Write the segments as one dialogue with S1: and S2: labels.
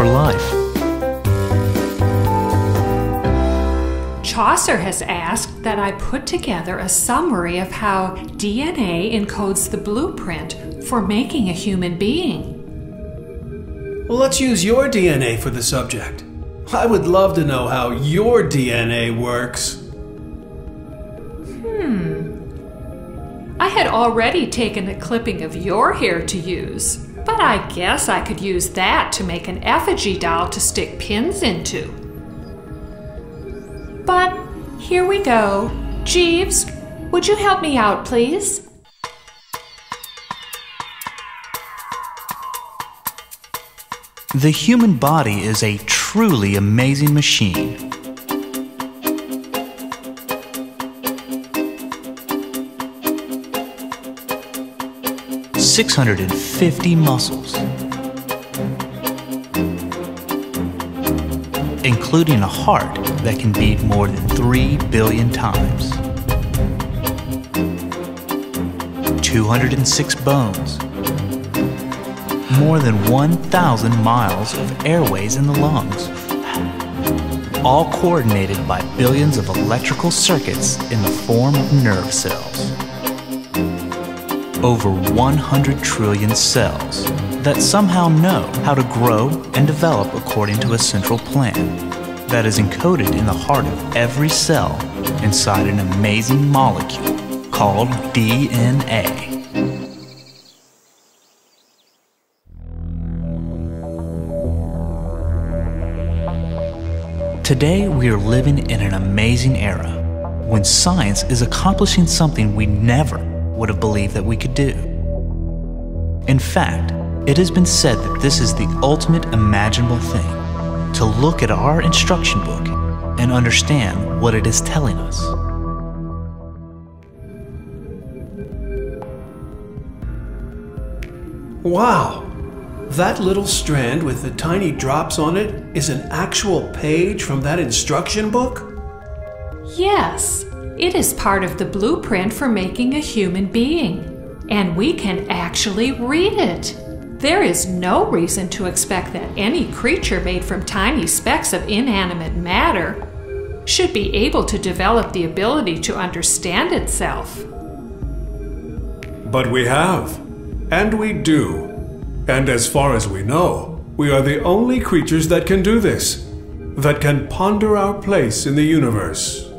S1: code for life.
S2: Chaucer has asked that I put together a summary of how DNA encodes the blueprint for making a human being.
S3: Well, let's use your DNA for the subject. I would love to know how your DNA works. Hmm.
S2: I had already taken a clipping of your hair to use, but I guess I could use that to make an effigy doll to stick pins into. But here we go. Jeeves, would you help me out, please?
S1: The human body is a truly amazing machine. Six hundred and fifty muscles, including a heart that can beat more than three billion times. 206 bones, more than 1,000 miles of airways in the lungs, all coordinated by billions of electrical circuits in the form of nerve cells. Over 100 trillion cells that somehow know how to grow and develop according to a central plan that is encoded in the heart of every cell inside an amazing molecule called DNA. Today, we are living in an amazing era when science is accomplishing something we never would have believed that we could do. In fact, it has been said that this is the ultimate imaginable thing to look at our instruction book and understand what it is telling us.
S3: Wow! That little strand with the tiny drops on it is an actual page from that instruction book?
S2: Yes, it is part of the blueprint for making a human being, and we can actually read it. There is no reason to expect that any creature made from tiny specks of inanimate matter should be able to develop the ability to understand itself.
S4: But we have. And we do. And as far as we know, we are the only creatures that can do this, that can ponder our place in the universe.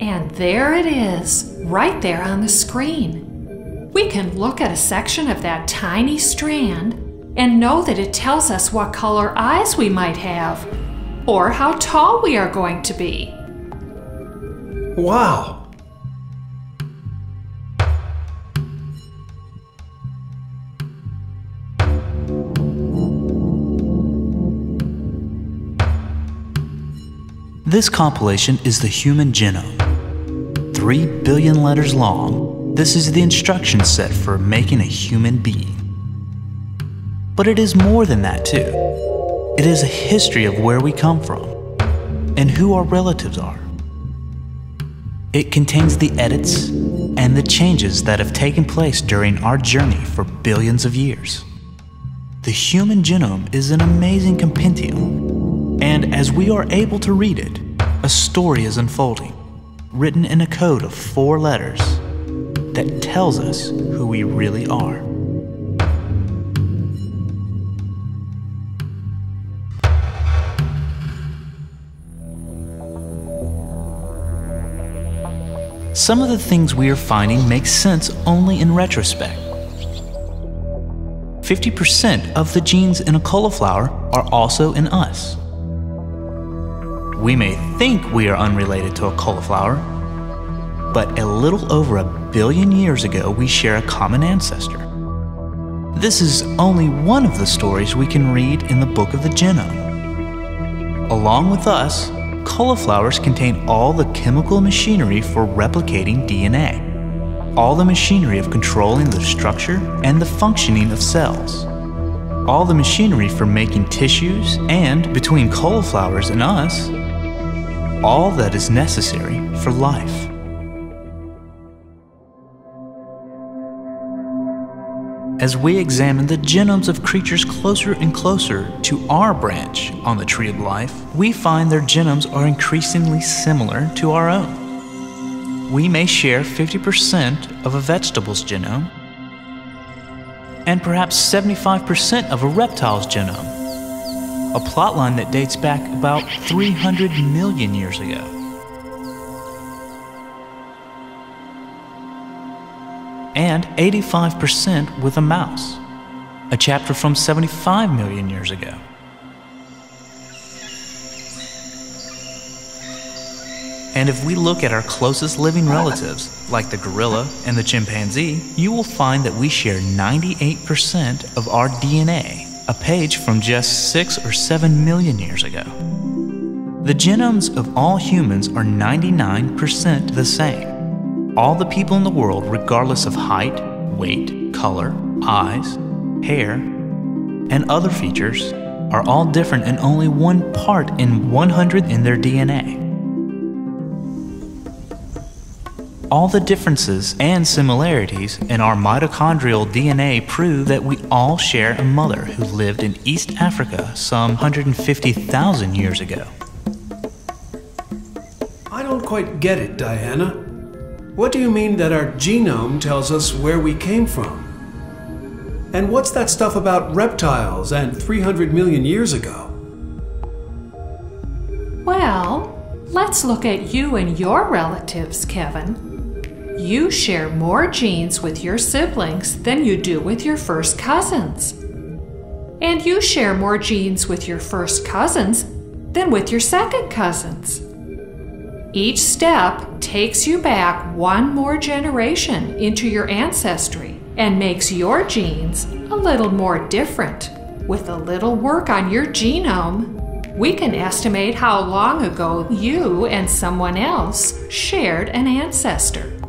S2: And there it is, right there on the screen. We can look at a section of that tiny strand and know that it tells us what color eyes we might have, or how tall we are going to be.
S3: Wow!
S1: This compilation is the human genome. Three billion letters long, this is the instruction set for making a human being. But it is more than that, too. It is a history of where we come from and who our relatives are. It contains the edits and the changes that have taken place during our journey for billions of years. The human genome is an amazing compendium, and as we are able to read it, a story is unfolding, written in a code of four letters that tells us who we really are. Some of the things we are finding make sense only in retrospect. 50% of the genes in a cauliflower are also in us. We may think we are unrelated to a cauliflower, but a little over a billion years ago we share a common ancestor. This is only one of the stories we can read in the Book of the Genome. Along with us, cauliflowers contain all the chemical machinery for replicating DNA, all the machinery of controlling the structure and the functioning of cells, all the machinery for making tissues, and between cauliflowers and us, all that is necessary for life. As we examine the genomes of creatures closer and closer to our branch on the tree of life, we find their genomes are increasingly similar to our own. We may share 50% of a vegetable's genome and perhaps 75% of a reptile's genome, a plotline that dates back about 300 million years ago. and 85% with a mouse, a chapter from 75 million years ago. And if we look at our closest living relatives, like the gorilla and the chimpanzee, you will find that we share 98% of our DNA, a page from just 6 or 7 million years ago. The genomes of all humans are 99% the same all the people in the world, regardless of height, weight, color, eyes, hair, and other features, are all different in only one part in 100 in their DNA. All the differences and similarities in our mitochondrial DNA prove that we all share a mother who lived in East Africa some 150,000 years ago.
S3: I don't quite get it, Diana. What do you mean that our genome tells us where we came from? And what's that stuff about reptiles and 300 million years ago?
S2: Well, let's look at you and your relatives, Kevin. You share more genes with your siblings than you do with your first cousins. And you share more genes with your first cousins than with your second cousins. Each step takes you back one more generation into your ancestry and makes your genes a little more different. With a little work on your genome, we can estimate how long ago you and someone else shared an ancestor.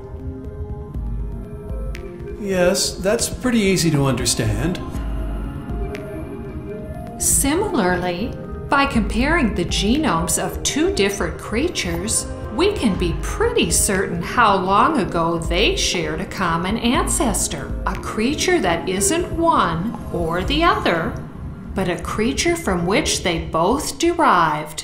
S3: Yes, that's pretty easy to understand.
S2: Similarly, by comparing the genomes of two different creatures, we can be pretty certain how long ago they shared a common ancestor, a creature that isn't one or the other, but a creature from which they both derived.